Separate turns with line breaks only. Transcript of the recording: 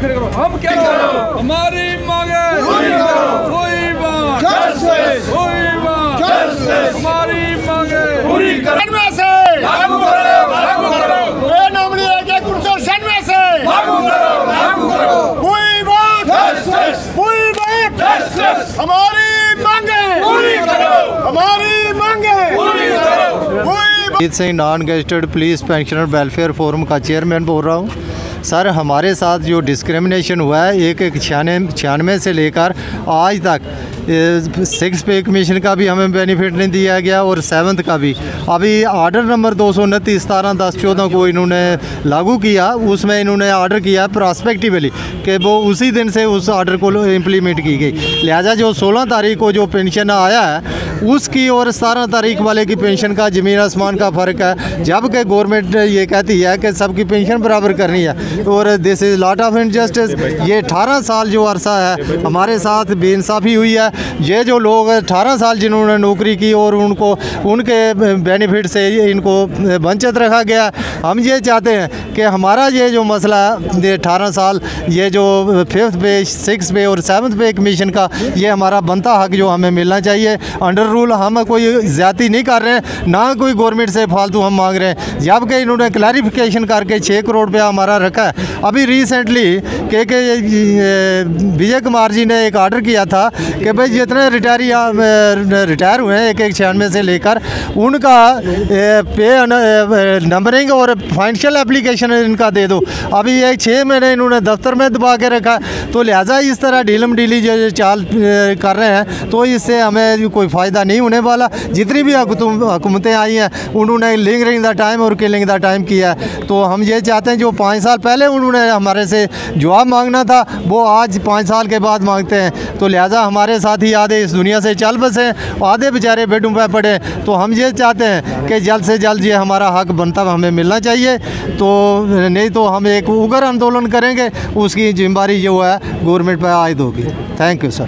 کھڑے کرو ہم کیا ہماری مانگیں ہوئی ہماری پوری کرو سے لاگو کرو لاگو کرو اے سے لاگو کرو لاگو کرو ہماری پوری کرو ہماری پوری کرو
Jeet Singh non gazetted police pensioner welfare forum کا چیئرمین بول رہا ہوں سر، ہمارے ساتھ جو ڈسکرمنیشن ہوا ہے، ایک ایک چھیانوے چھیانوے سے لے کر آج تک سکس پے کمیشن کا بھی ہمیں بینیفٹ نہیں دیا گیا اور سیونتھ کا بھی۔ ابھی آرڈر نمبر دو سو انتیس، ستارہ، دس، چودہ کو انہوں نے لاگو کیا، اس میں انہوں نے آرڈر کیا پراسپیکٹیولی کہ وہ اسی دن سے اس آرڈر کو امپلیمنٹ کی گئی۔ لہٰذا جو سولہ تاریخ کو جو پینشن آیا ہے اس کی اور ستارہ تاریخ والے کی پینشن کا زمین آسمان کا فرق ہے۔ جبکہ گورنمنٹ یہ کہتی ہے کہ سب کی پینشن برابر کرنی ہے۔ اور دس از لاٹ آف انجسٹس یہ اٹھارہ سال جو عرصہ ہے، ہمارے ساتھ بے انصافی ہوئی ہے۔ یہ جو لوگ اٹھارہ سال جنہوں نے نوکری کی اور ان کو، ان کے بینیفٹ سے ان کو ونچت رکھا گیا۔ ہم یہ چاہتے ہیں کہ ہمارا یہ جو مسئلہ ہے اٹھارہ سال، یہ جو ففتھ پہ سکس پہ اور سیونتھ پہ کمیشن کا یہ ہمارا بنتا حق جو ہمیں ملنا چاہیے۔ انڈر رول ہم کوئی زیادتی نہیں کر رہے ہیں نہ کوئی گورنمنٹ سے فالتو ہم مانگ رہے۔ ہیں جبکہ انہوں نے کلیریفیکیشن کر کے چھ کروڑ روپیہ ہمارا رکھا ہے۔ ابھی ریسنٹلی کہ کہ وجے کمار جی نے ایک آرڈر کیا تھا کہ بھائی جتنے ریٹائری ریٹائر ہوئے ہیں ایک ایک چھیانوے سے لے کر، ان کا پے نمبرنگ اور فائنینشیل اپلیکیشن ریزرویشن ان کا دے دو ابھی یہ چھ مہینے انہوں نے دفتر میں دبا کے رکھا تو لہٰذا اس طرح ڈھیلم ڈیلی جو چال کر رہے ہیں تو اس سے ہمیں کوئی فائدہ نہیں ہونے والا جتنی بھی حکومتیں آئی ہیں انہوں نے لنگ رنگ دا ٹائم اور کلنگ دا ٹائم کیا ہے تو ہم یہ چاہتے ہیں جو پانچ سال پہلے انہوں نے ہمارے سے جواب مانگنا تھا وہ آج پانچ سال کے بعد مانگتے ہیں تو لہٰذا ہمارے ساتھ ہی آدھے اس دنیا سے چل بسیں آدھے بیچارے بیڈوں پہ پڑے تو ہم یہ چاہتے ہیں کہ جلد سے جلد یہ ہمارا حق بنتا ہمیں ملنا چاہیے تو نہیں تو ہم ایک اگر آندولن کریں گے، اس کی ذمہ داری جو ہے گورنمنٹ پہ عائد ہوگی۔ Thank you sir